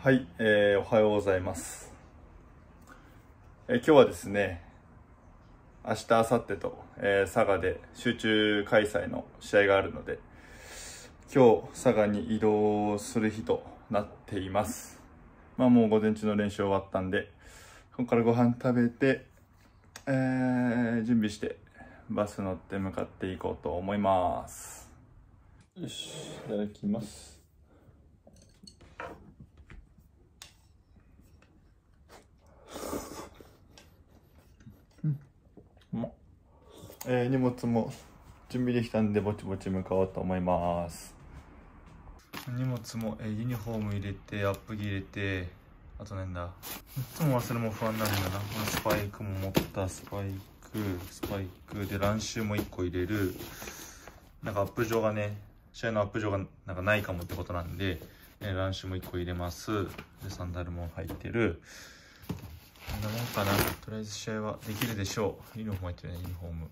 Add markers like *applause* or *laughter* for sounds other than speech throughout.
はい、えー、おはようございます。えー、今日はですね、明日、明後日と、えー、佐賀で集中開催の試合があるので、今日、佐賀に移動する日となっています。まあもう午前中の練習終わったんで、ここからご飯食べて、えー、準備してバス乗って向かっていこうと思います。よし、いただきます。えー、荷物も準備できたんでぼちぼち向かおうと思います。荷物も、えー、ユニフォーム入れてアップ着入れてあとなんだ？いつも忘れも不安なんだな。スパイクも持った。スパイクスパイクで乱臭も1個入れる。なんかアップ場がね試合のアップ場がなんかないかもってことなんで、えー、乱臭も1個入れます。でサンダルも入ってる。こんなもんかな。とりあえず試合はできるでしょう。ユニフォーム入ってるねユニフォーム。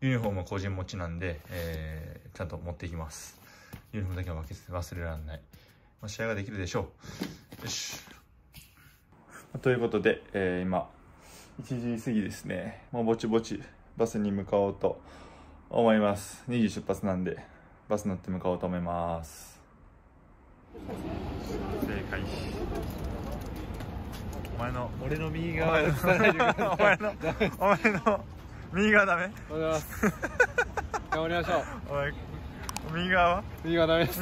ユニフォームは個人持ちなんで、えー、ちゃんと持っていきます。ユニフォームだけは忘れられない。まあ、試合ができるでしょう。よし。ということで、えー、今、1時過ぎですね。もうぼちぼちバスに向かおうと思います。2時出発なんで、バス乗って向かおうと思います。正解。お前の、俺の右側 *laughs* お前の、お前の、右側ダメ？おはようございます。頑張りましょう。お前右側は？右側ダメです。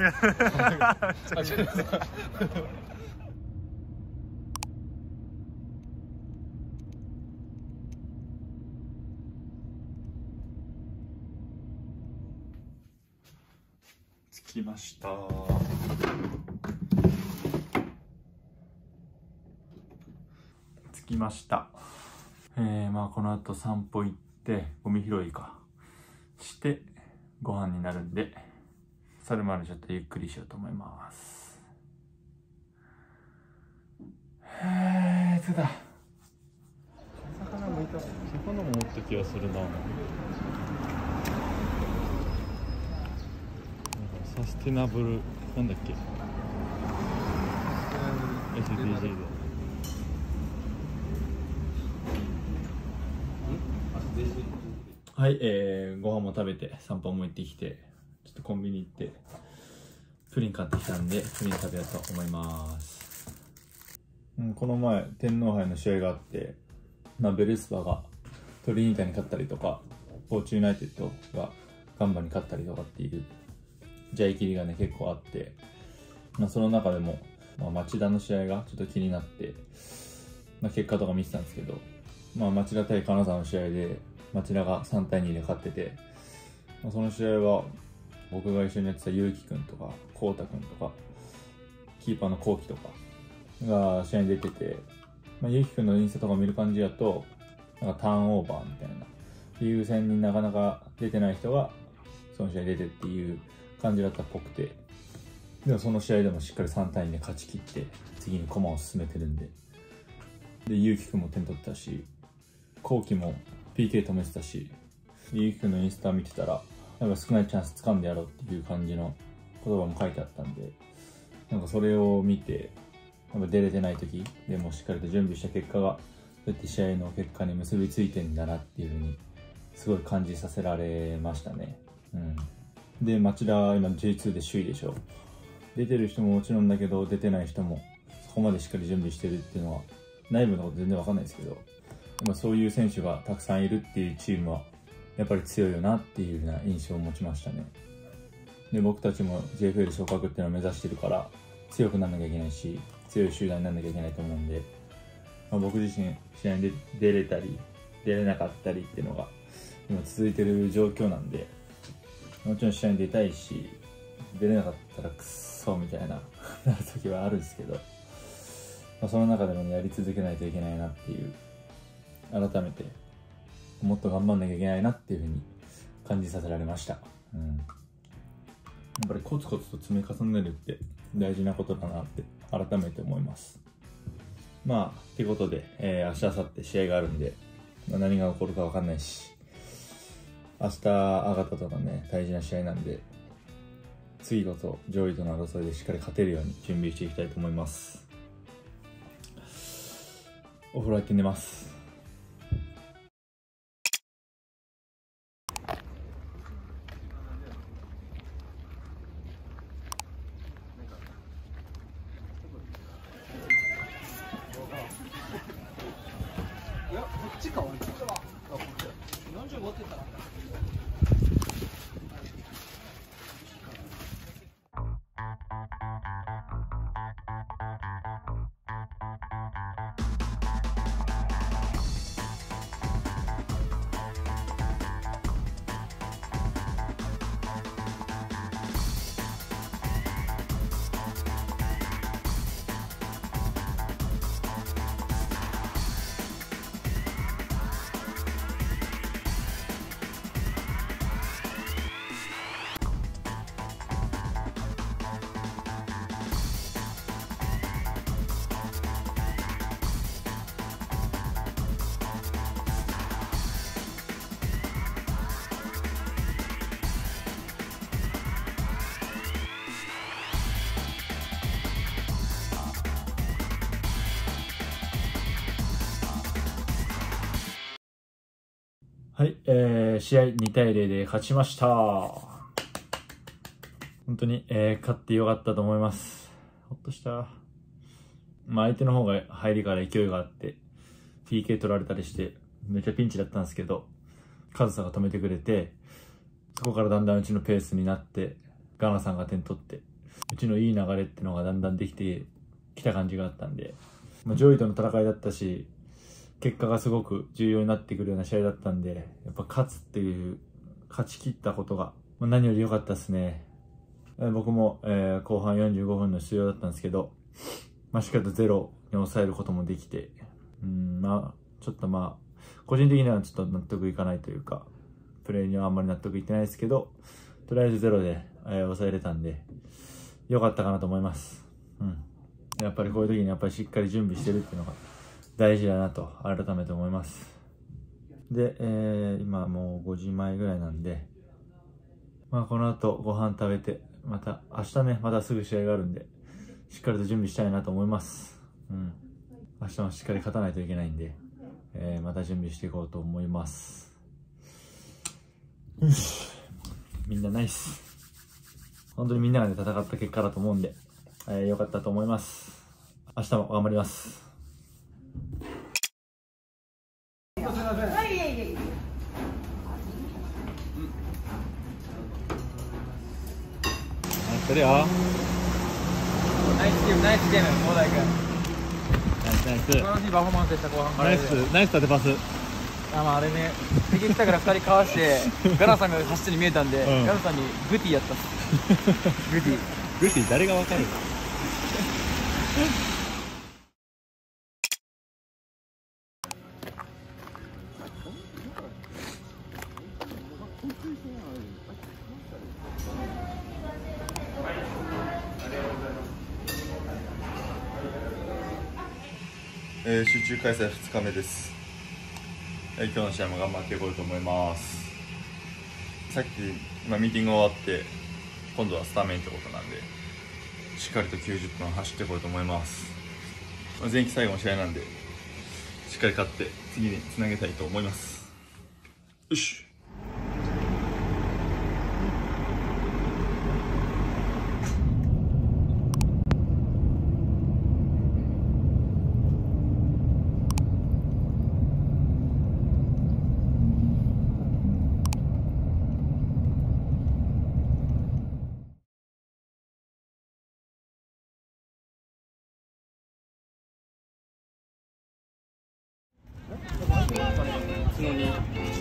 着きました。着きました。えー、まあこの後散歩行ってってゴミ拾いか。してご飯になるんでそれまでちょっとゆっくりしようと思います。へえー、だ魚もいた。魚も持った気がするな。なんかサステナブルなんだっけ？SDG ではい、えー、ご飯も食べて散歩も行ってきて、ちょっとコンビニ行って、プリン買ってきたんで、プリン食べようと思います。うん、この前、天皇杯の試合があって、まあ、ベルスパがトリニータに勝ったりとか、フォーチュナイテッドがガンバに勝ったりとかっていう、ジャイキリがね、結構あって、まあ、その中でも、まあ、町田の試合がちょっと気になって、まあ、結果とか見てたんですけど、まあ、町田対金沢の試合で、町田が3対2で勝ってて、まあ、その試合は、僕が一緒にやってたゆうきくんとか、こうたくんとか、キーパーのこうきとかが試合に出てて、まあ、ゆうきくんのインスタとか見る感じだと、なんかターンオーバーみたいな、リーグ戦になかなか出てない人が、その試合出てっていう感じだったっぽくて、でもその試合でもしっかり3対2で勝ち切って、次に駒を進めてるんで、で、ゆうきくんも点取ったし、後期も PK 止めてたし、ゆうきくんのインスタ見てたら、なんか少ないチャンス掴んでやろうっていう感じの言葉も書いてあったんで、なんかそれを見て、なんか出れてない時でもしっかりと準備した結果が、そうやって試合の結果に結びついてんだなっていうふうに、すごい感じさせられましたね。うん。で、町田今 J2 で首位でしょ。出てる人ももちろんだけど、出てない人もそこまでしっかり準備してるっていうのは、内部のこと全然わかんないですけど、まあ、そういう選手がたくさんいるっていうチームは、やっぱり強いよなっていうような印象を持ちましたね。で、僕たちも JFL 昇格っていうのを目指してるから、強くならなきゃいけないし、強い集団にならなきゃいけないと思うんで、まあ、僕自身試合に出れたり、出れなかったりっていうのが今続いてる状況なんで、もちろん試合に出たいし、出れなかったらくっそみたいな *laughs* なる時はあるんですけど、まあ、その中でもやり続けないといけないなっていう改めてもっと頑張んなきゃいけないなっていうふうに感じさせられました。うん。やっぱりコツコツと積み重ねるって大事なことだなって改めて思います。まあ、ってことで、えー、明日、明後日試合があるんで、まあ、何が起こるかわかんないし、明日、あがたとのね、大事な試合なんで、次こそ上位との争いでしっかり勝てるように準備していきたいと思いますお風呂入って寝ますちかこっちは45って言ったらはい、えー、試合2対0で勝ちました。本当に、えー、勝ってよかったと思います。ほっとした。まあ相手の方が入りから勢いがあって、PK 取られたりして、めっちゃピンチだったんですけど、カズサが止めてくれて、そこからだんだんうちのペースになって、ガナさんが点取って、うちのいい流れってのがだんだんできてきた感じがあったんで、まあ、上位との戦いだったし、結果がすごく重要になってくるような試合だったんで、やっぱ勝つっていう、勝ち切ったことが、ま何より良かったですね。僕も、えー後半45分の出場だったんですけど、まあ、しっかりとゼロに抑えることもできて、うん、まあ、ちょっとまあ、個人的にはちょっと納得いかないというか、プレーにはあんまり納得いってないですけど、とりあえずゼロで、えー抑えれたんで、良かったかなと思います。うん。やっぱりこういう時にやっぱりしっかり準備してるっていうのが大事だなと改めて思います。で、えー今もう5時前ぐらいなんで、まあこの後ご飯食べて、また明日ね、またすぐ試合があるんで、しっかりと準備したいなと思います。うん。明日もしっかり勝たないといけないんで、えーまた準備していこうと思います。よし。みんなナイス。本当にみんながね、戦った結果だと思うんで、えー、よかったと思います。明日も頑張ります。それよ。ナイスゲームナイスゲーム大君。ナイスナイス。素晴らしいパフォーマンスでした後半ナイス、ナイス縦パス。あまああれね敵来たから2人かわして *laughs* ガナさんが走ってに見えたんで、うん。ガナさんにグティやったっす。*laughs* グティ。グティ誰がわかるえー集中開催2日目です、えー今日の試合も頑張っていこうと思います。さっき今ミーティング終わって今度はスタメンってことなんでしっかりと90分走っていこうと思います、ま、前期最後の試合なんでしっかり勝って次につなげたいと思います。よし。のに。